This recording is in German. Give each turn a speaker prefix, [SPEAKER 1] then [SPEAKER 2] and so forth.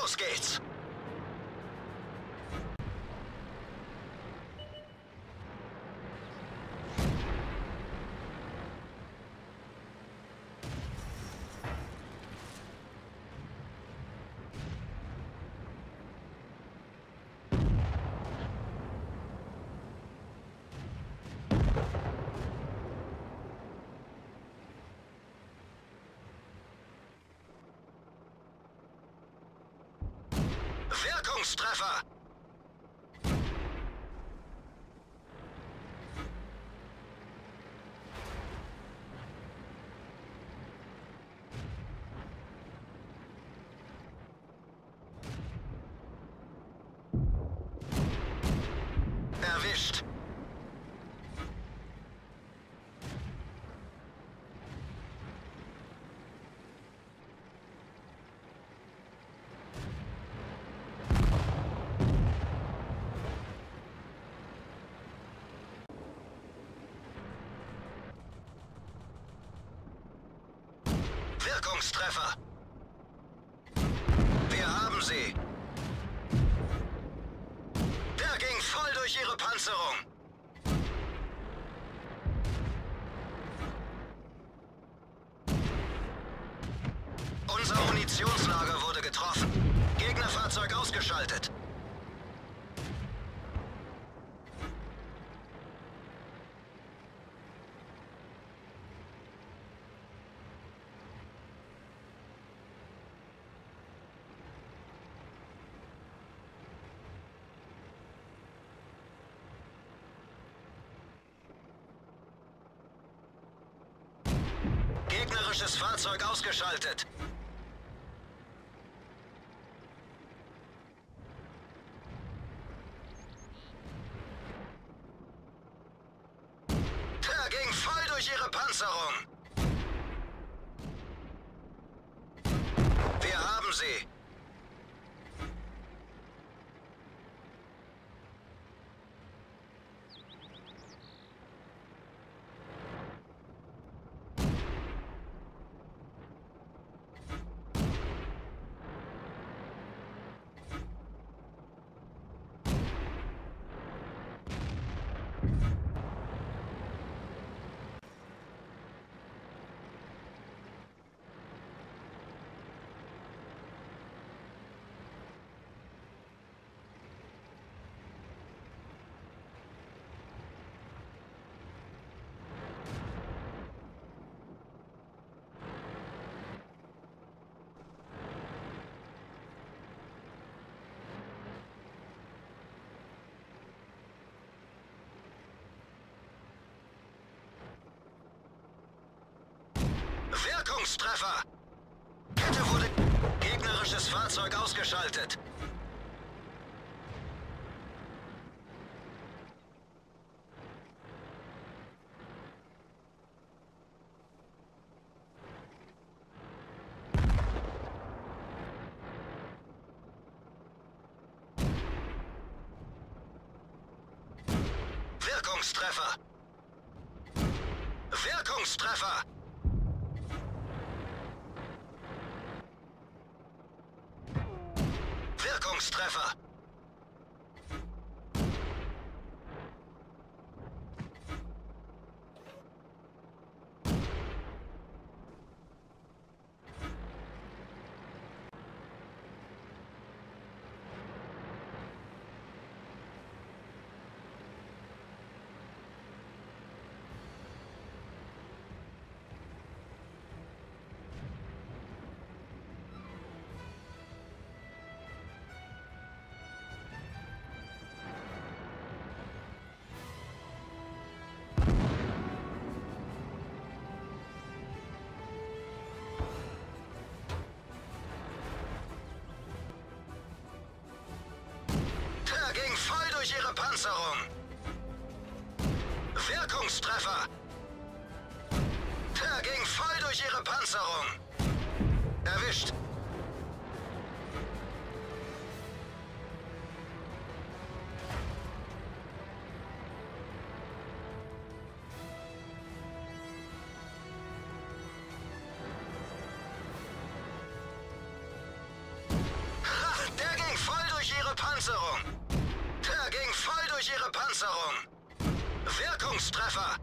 [SPEAKER 1] Los geht's! Wirkungstreffer! Erwischt! Wirkungstreffer! Sie! Der ging voll durch ihre Panzerung! Unser Munitionslager wurde getroffen. Gegnerfahrzeug ausgeschaltet. Gegnerisches Fahrzeug ausgeschaltet. Der ging voll durch ihre Panzerung. Wir haben sie. Wirkungstreffer! Kette wurde... Gegnerisches Fahrzeug ausgeschaltet. Wirkungstreffer! Wirkungstreffer! Wirkungstreffer! Durch ihre Panzerung. Wirkungstreffer. Der ging voll durch ihre Panzerung. Erwischt. Ihre Panzerung. Wirkungstreffer.